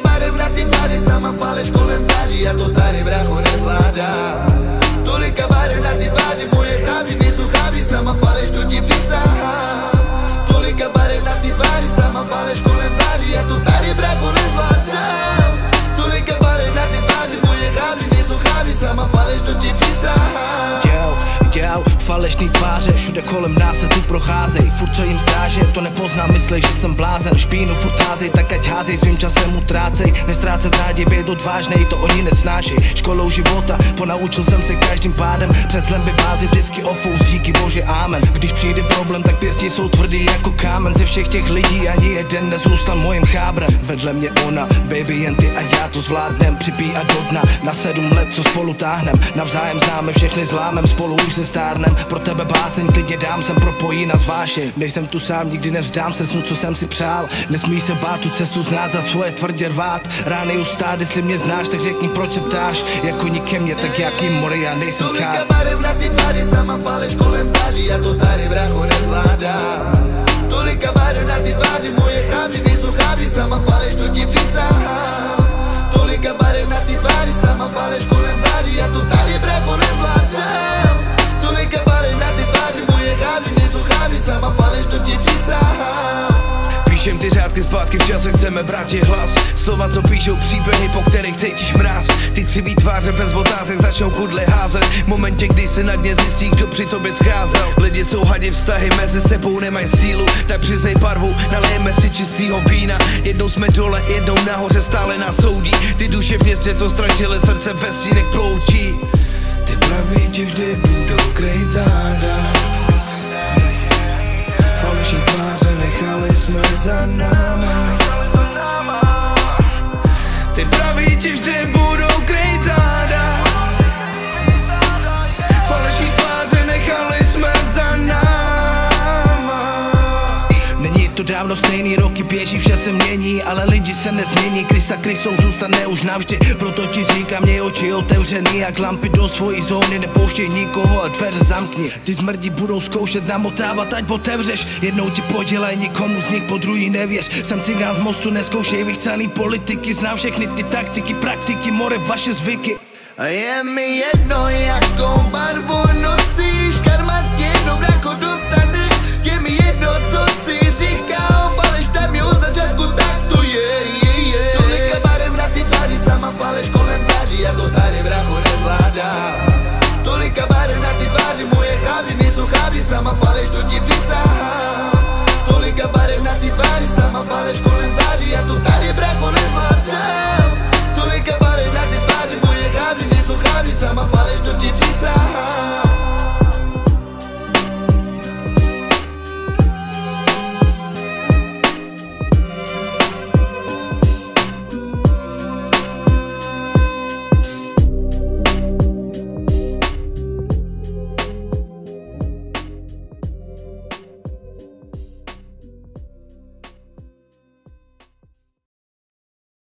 barev na ty tváři, sama faleš kolem září Já to tady bracho nezvládám Tolika barev na ty tváři, moje chábři falešný tváře, všude kolem nás se tu procházejí. Furt co jim zdá, že to nepoznám, myslej, že jsem blázen. Špínu furt házej, tak ať házej, svým časem utrácej. Nestrácet nádě, být odvážnej, to oni nesnášej. Školou života, ponaučil jsem se každým pádem. Před zlem by bázi vždycky ofous, díky bože amen. Když přijde problém, tak pěstí jsou tvrdý jako kámen. Ze všech těch lidí ani jeden nezůstal mojím chábrem. Vedle mě ona, baby jen ty a já to zvládnem. Připí a do dna, na sedm let co spolu táhnem. Navzájem známe všechny zlámem, spolu už se stárnem Pro tebe báseň klidně dám, jsem propojí na zváše Nejsem tu sám, nikdy nevzdám se snu, co jsem si přál. Nesmí se bát tu cestu znát za svoje tvrdě rvát. Rány ustát, jestli mě znáš, tak řekni proč se ptáš? Jako ke mně, tak já k ním mori, já nejsem Tolika kár. barev na ty tváři, sama faleš kolem září Já to tady bracho nezvládám. Tolika barev na ty tváři, moje chábři nejsou chábři Sama faleš, to ti přísahám Tolika barev na ty tváři, sama faleš kolem září Já to tady bracho nezvládám Píšem ty řádky zpátky v čase, chceme brát je hlas. Slova, co píšou příběhy, po kterých cítíš mráz Ty křivý tváře bez otázek začnou kudle házet. V momentě, kdy se na dně zjistí, kdo při tobě scházel. Lidi jsou hadi, vztahy mezi sebou nemají sílu. Tak přiznej barvu, nalejeme si čistýho vína. Jednou jsme dole, jednou nahoře, stále nás soudí. Ty duše v městě, co ztratily srdce ve stínek ploutí. Ty praví ti vždy budou krejt záda jsme za náma. Ty praví ti vždy to dávno stejný, roky běží, vše se mění Ale lidi se nezmění, krysa krysou zůstane už navždy Proto ti říkám, měj oči otevřený Jak lampy do svojí zóny, nepouštěj nikoho a dveře zamkni. Ty zmrdi budou zkoušet namotávat, ať otevřeš. Jednou ti podělej, nikomu z nich po druhý nevěř. Jsem cigán z mostu, neskoušej vychcaný politiky. Znám všechny ty taktiky, praktiky, more vaše zvyky. A je mi jedno, jakou barvu nosíš. Karma tě dobrá